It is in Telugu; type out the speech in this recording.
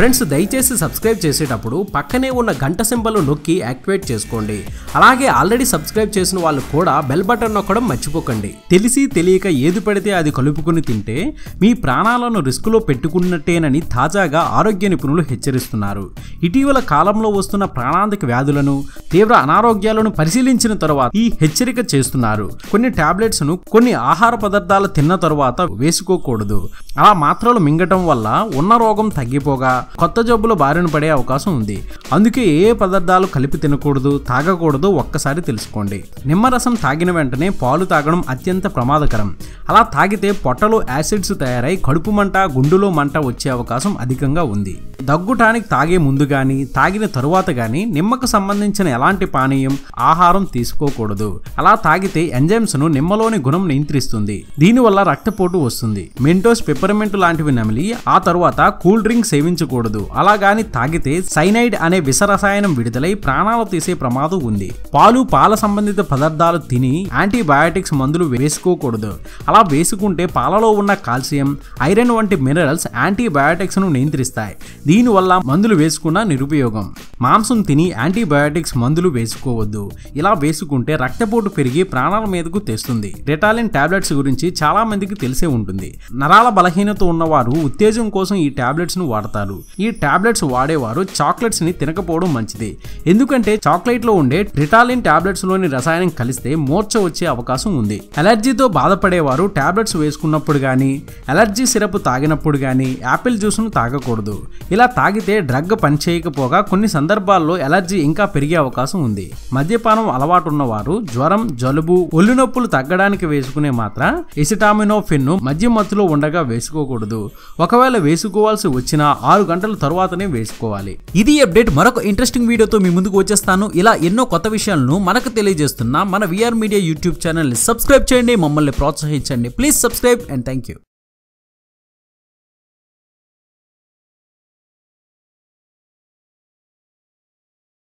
ఫ్రెండ్స్ దయచేసి సబ్స్క్రైబ్ చేసేటప్పుడు పక్కనే ఉన్న గంట సింబల్ నొక్కి యాక్టివేట్ చేసుకోండి. అలాగే ఆల్రెడీ సబ్స్క్రైబ్ చేసిన వాళ్ళు కూడా బెల్ బటన్ నొక్కడం మర్చిపోకండి. తెలిసి తెలియక ఏది పడితే అది కలుపుకుని తింటే మీ ప్రాణాలను రిస్కులో పెట్టుకున్నట్టేనని తాజాగా ఆరోగ్య నిపుణులు హెచ్చరిస్తున్నారు. ఇటీవల కాలంలో వస్తున్న ప్రాణాంతక వ్యాధులను తీవ్ర అనారోగ్యాలను పరిశీలించిన తరువాత ఈ హెచ్చరిక చేస్తున్నారు. కొన్ని టాబ్లెట్స్ను కొన్ని ఆహార పదార్థాలు తిన్న తరువాత వేసుకోకూడదు. అలా మాత్రలు మింగటం వల్ల ఉన్న రోగం తగ్గిపోగా కొత్త జబ్బుల బారిన పడే అవకాశం ఉంది. అందుకే ఏ ఏ పదార్థాలు కలిపి తినకూడదు తాగకూడదు ఒక్కసారి తెలుసుకోండి. నిమ్మరసం తాగిన వెంటనే పాలు తాగడం అత్యంత ప్రమాదకరం. అలా తాగితే పొట్టలో యాసిడ్స్ తయారై కడుపు మంట గుండులో మంట వచ్చే అవకాశం అధికంగా ఉంది. దగ్గుటానికి తాగే ముందు కానీ తాగిన తరువాత కానీ నిమ్మకు సంబంధించిన ఎలాంటి పానీయం ఆహారం తీసుకోకూడదు. అలా తాగితే ఎంజైమ్స్ను నిమ్మలోని గుణం నియంత్రిస్తుంది. దీనివల్ల రక్తపోటు వస్తుంది. మెంటోస్ పెప్పర్మెంట్ లాంటివి నమిలి ఆ తరువాత కూల్ డ్రింక్ సేవించకూడదు. అలా గాని తాగితే సైనైడ్ అనే విషరసాయనం విడుదలై ప్రాణాలు తీసే ప్రమాదం ఉంది. పాలు పాల సంబంధిత పదార్థాలు తిని యాంటీబయాటిక్స్ మందులు వేసుకోకూడదు. అలా వేసుకుంటే పాలలో ఉన్న కాల్షియం ఐరన్ వంటి మినరల్స్ యాంటీబయాటిక్స్ను నియంత్రిస్తాయి. దీనివల్ల మందులు వేసుకున్న నిరుపయోగం. మాంసం తిని యాంటీబయాటిక్స్ మందులు వేసుకోవద్దు. ఇలా వేసుకుంటే రక్తపోటు పెరిగి ప్రాణాల మీదకు తెస్తుంది. రెటాలిన్ టాబ్లెట్స్ గురించి చాలా మందికి తెలిసే ఉంటుంది. నరాల బలహీనత ఉన్నవారు ఉత్తేజం కోసం ఈ టాబ్లెట్స్ను వాడతారు. ఈ టాబ్లెట్స్ వాడేవారు చాక్లెట్స్ని తినకపోవడం మంచిది. ఎందుకంటే చాక్లెట్లో ఉండే రిటాలిన్ టాబ్లెట్స్లోని రసాయనం కలిస్తే మూర్ఛ వచ్చే అవకాశం ఉంది. అలర్జీతో బాధపడేవారు టాబ్లెట్స్ వేసుకున్నప్పుడు గానీ అలర్జీ సిరప్ తాగినప్పుడు గానీ యాపిల్ జ్యూస్ను తాగకూడదు. ఇలా తాగితే డ్రగ్ పనిచేయకపోగా కొన్ని సందర్భాల్లో ఎలర్జీ ఇంకా పెరిగే అవకాశం ఉంది. మద్యపానం అలవాటు ఉన్నవారు జ్వరం జలుబు ఒళ్ళు నొప్పులు తగ్గడానికి వేసుకునే మాత్ర ఎసిటామినోఫిన్ను మద్యం మత్తులో ఉండగా వేసుకోకూడదు. ఒకవేళ వేసుకోవాల్సి వచ్చినా ఆరు గంటల తరువాతనే వేసుకోవాలి. ఇది అప్డేట్. మరొక ఇంట్రెస్టింగ్ వీడియోతో మీ ముందుకు వచ్చేస్తాను. ఇలా ఎన్నో కొత్త విషయాలను మనకు తెలియజేస్తున్న మన విఆర్ మీడియా యూట్యూబ్ ఛానల్ని సబ్స్క్రైబ్ చేయండి. మమ్మల్ని ప్రోత్సహించండి. Please subscribe and thank you